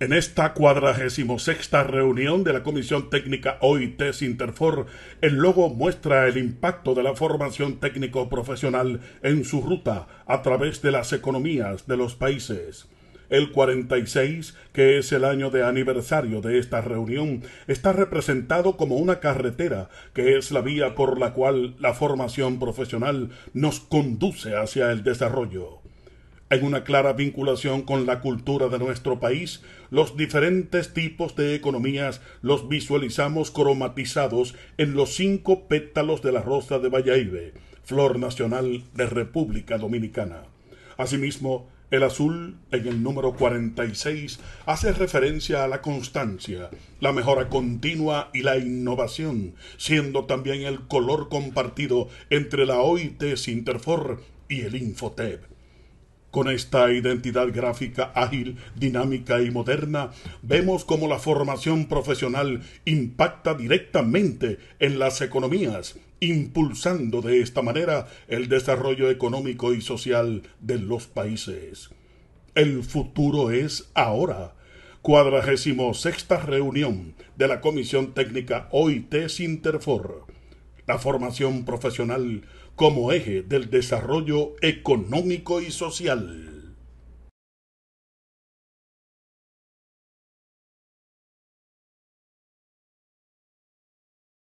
En esta cuadragésimo sexta reunión de la Comisión Técnica OIT Interfor, el logo muestra el impacto de la formación técnico-profesional en su ruta a través de las economías de los países. El 46, que es el año de aniversario de esta reunión, está representado como una carretera, que es la vía por la cual la formación profesional nos conduce hacia el desarrollo en una clara vinculación con la cultura de nuestro país, los diferentes tipos de economías los visualizamos cromatizados en los cinco pétalos de la rosa de Valladolid, flor nacional de República Dominicana. Asimismo, el azul, en el número 46, hace referencia a la constancia, la mejora continua y la innovación, siendo también el color compartido entre la OIT Sinterfor y el Infotep. Con esta identidad gráfica ágil, dinámica y moderna, vemos cómo la formación profesional impacta directamente en las economías, impulsando de esta manera el desarrollo económico y social de los países. El futuro es ahora. Cuadragésimo sexta reunión de la Comisión Técnica OIT Sinterfor. La formación profesional como eje del desarrollo económico y social.